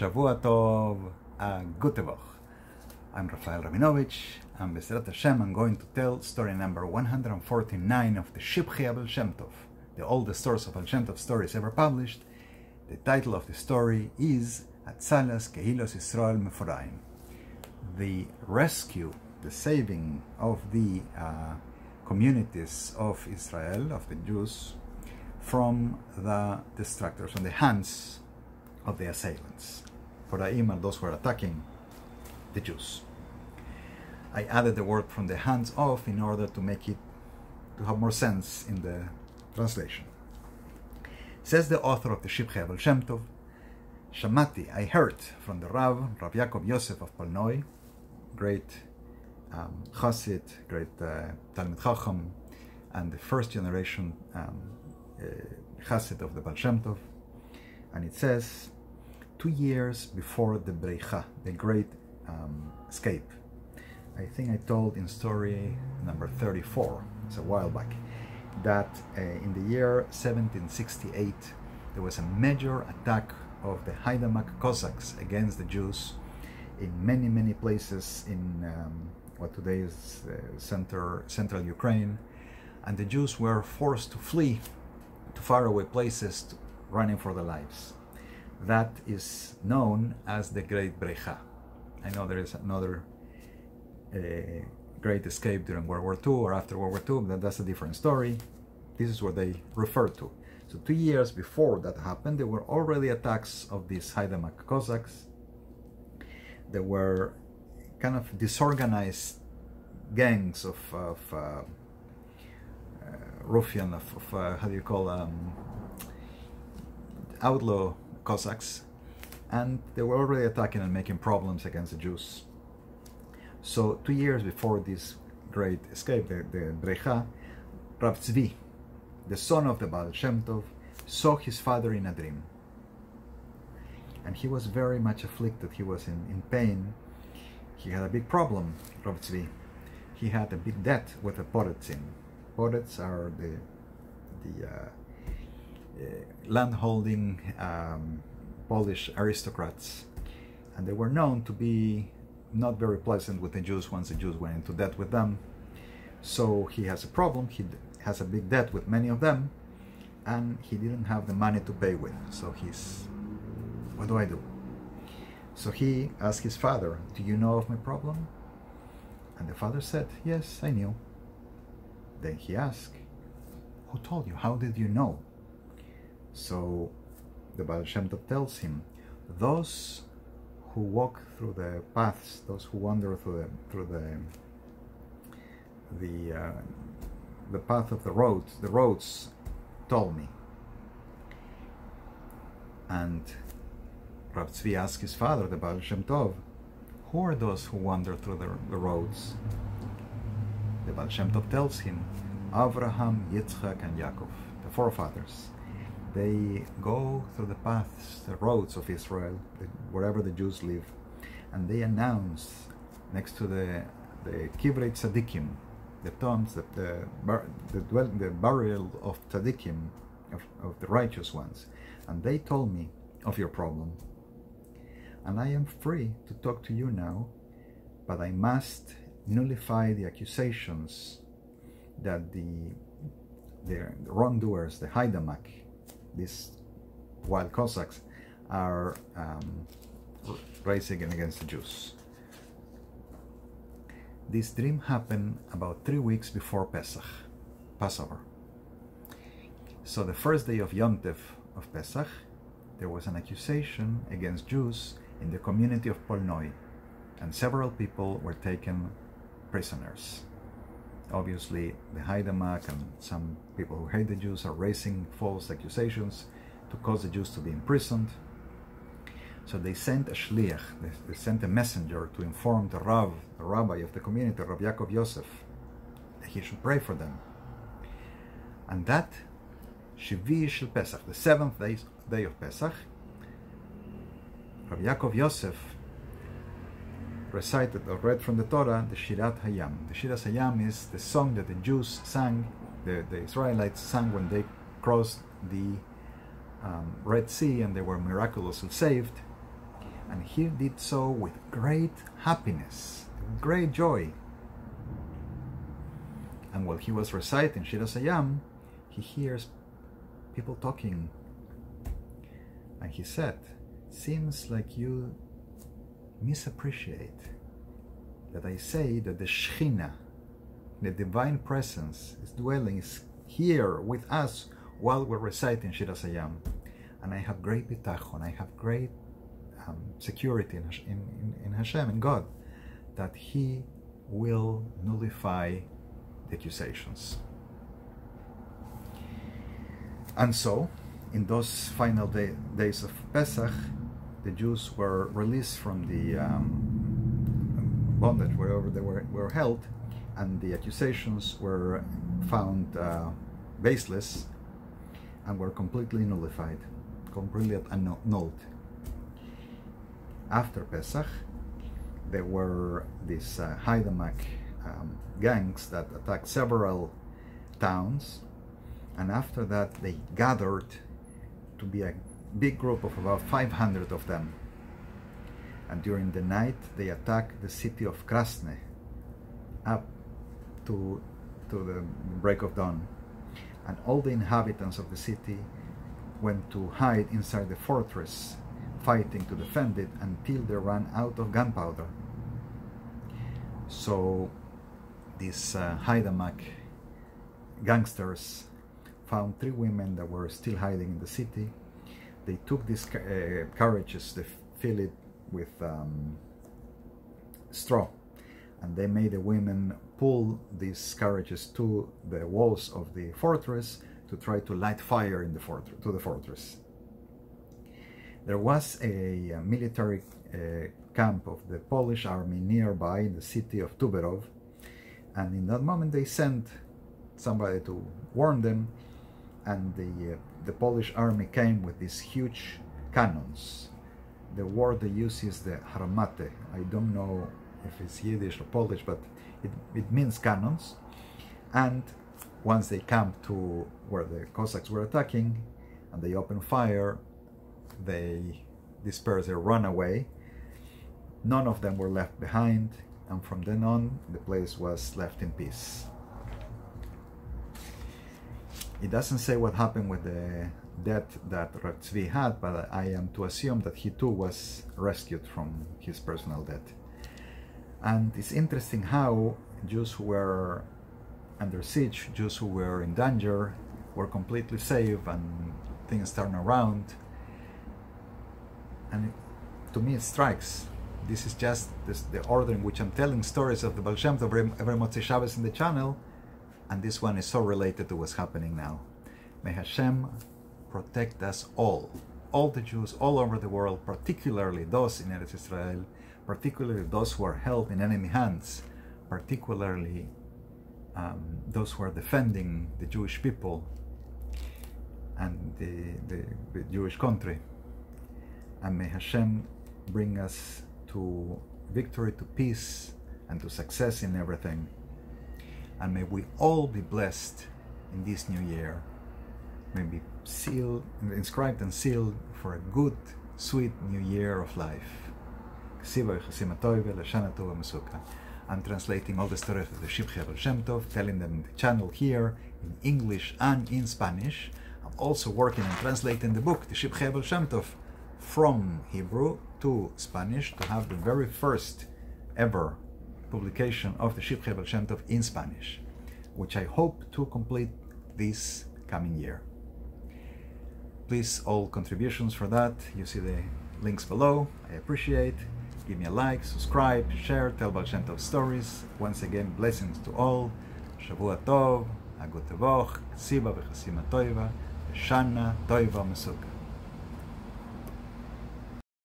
Shavua Tov, a Gute I'm Rafael Rabinovich, and B'ezrat Hashem, I'm going to tell story number 149 of the Shivchei haBaal Shem Tov, the oldest source of Baal Shem Tov stories ever published. The title of the story is Atzalas Kehilos Yisrael Meforaim, the rescue, the saving of the uh, communities of Israel, of the Jews, from the destructors, from the hands of the assailants. Foraim are those who are attacking the Jews. I added the word from the hands of in order to make it to have more sense in the translation. Says the author of the Shivchei haBaal Shem Shamati, I heard from the Rav, Rav Yaakov Yosef of Polnoi, great um, Chassid, great uh, Talmid Chacham, and the first generation um, uh, Chassid of the Baal Shem Tov. And it says, two years before the Breicha, the great um, escape. I think I told in story number 34, it's a while back, that uh, in the year 1768 there was a major attack of the Haydamak Cossacks against the Jews in many, many places in um, what today is uh, center, central Ukraine. And the Jews were forced to flee to faraway places, to, running for their lives. That is known as the Great Brecha. I know there is another uh, great escape during World War II or after World War II, but that's a different story. This is what they refer to. So two years before that happened, there were already attacks of these Haydamak Cossacks. There were kind of disorganized gangs of, of uh, uh, ruffian, of, of uh, how do you call um, outlaw Cossacks, and they were already attacking and making problems against the Jews. So two years before this great escape, the, the Brecha, Rav Tzvi, the son of the Baal Shem Tov, saw his father in a dream. And he was very much afflicted. He was in, in pain. He had a big problem, Rav Tzvi. He had a big debt with the Poretzim. Porets are the, the uh, landholding um, Polish aristocrats. And they were known to be not very pleasant with the Jews once the Jews went into debt with them. So he has a problem. He has a big debt with many of them, and he didn't have the money to pay with. So he's, what do I do? So he asked his father, Do you know of my problem? And the father said, Yes, I knew. Then he asked, Who told you? How did you know? So the Baal Shem Tov tells him, Those who walk through the paths, those who wander through the through the the uh, the path of the roads, the roads told me. And Rav Tzvi asked his father, the Baal Shem Tov, who are those who wander through the, the roads? The Baal Shem Tov tells him, Avraham, Yitzchak, and Yaakov, the forefathers. They go through the paths, the roads of Israel, wherever the Jews live, and they announce next to the the Kivrei Tzadikim, the tombs, the the, the, dwell, the burial of Tzadikim, of, of the righteous ones, and they told me of your problem, and I am free to talk to you now, but I must nullify the accusations that the the wrongdoers, the Haydamak, these wild Cossacks, are um, raising against the Jews. This dream happened about three weeks before Pesach, Passover. So the first day of Yom Tov of Pesach, there was an accusation against Jews in the community of Polnoi, and several people were taken prisoners. Obviously, the Haydamak and some people who hate the Jews are raising false accusations to cause the Jews to be imprisoned. So they sent a shliach, they, they sent a messenger to inform the Rav, the rabbi of the community, Rav Yaakov Yosef, that he should pray for them. And that, Shivi Shel Pesach, the seventh day, day of Pesach, Rav Yaakov Yosef recited or read from the Torah the Shirat Hayam. The Shirat Hayam is the song that the Jews sang, the, the Israelites sang when they crossed the um, Red Sea and they were miraculously saved. And he did so with great happiness, great joy. And while he was reciting Shirat HaSayam, he hears people talking. And he said, Seems like you misappreciate that I say that the Shechina, the divine presence, is dwelling, is here with us while we're reciting Shir HaSayam. And I have great bitachon, I have great um, security in, in, in Hashem, in God, that He will nullify the accusations. And so, in those final day, days of Pesach, the Jews were released from the um, bondage wherever they were, were held, and the accusations were found uh, baseless and were completely nullified, completely annulled. After Pesach, there were these uh, Haidamach um, gangs that attacked several towns, and after that they gathered to be a big group of about 500 of them. And during the night they attacked the city of Krasne up to, to the break of dawn. And all the inhabitants of the city went to hide inside the fortress, fighting to defend it until they ran out of gunpowder. So these uh, Haidamach gangsters found three women that were still hiding in the city. They took these uh, carriages, they fill it with um, straw, and they made the women pull these carriages to the walls of the fortress to try to light fire in the fortress to the fortress. There was a, a military uh, camp of the Polish army nearby in the city of Tuberov, and in that moment they sent somebody to warn them and the, uh, the Polish army came with these huge cannons. The word they use is the harmate. I don't know if it's Yiddish or Polish, but it, it means cannons. And once they come to where the Cossacks were attacking and they open fire, they disperse, they run away. None of them were left behind, and from then on, the place was left in peace. It doesn't say what happened with the debt that Rav Tzvi had, but I am to assume that he too was rescued from his personal debt. And it's interesting how Jews who were under siege, Jews who were in danger, were completely safe and things turn around. And it, to me it strikes. This is just this, the order in which I'm telling stories of the Baal Shem Tov every, every Motzei Shabbos in the channel and this one is so related to what's happening now. May Hashem protect us all, all the Jews all over the world, particularly those in Eretz Israel, particularly those who are held in enemy hands, particularly um, those who are defending the Jewish people and the, the, the Jewish country. And may Hashem bring us to victory, to peace, and to success in everything and may we all be blessed in this new year. May be sealed, inscribed and sealed for a good, sweet new year of life. I'm translating all the stories of the Shivchei Baal Shem Tov, telling them the channel here in English and in Spanish. I'm also working on translating the book, the Shivchei Baal Shem Tov, from Hebrew to Spanish to have the very first ever publication of the Shivchei Baal Shem Tov in Spanish, which I hope to complete this coming year. Please, all contributions for that, you see the links below. I appreciate. Give me a like, subscribe, share, tell Baal Shem Tov stories. Once again, blessings to all. Shavua Tov, Agut Tevoch, Siba v'chasima toiva, Shana toiva mesuka.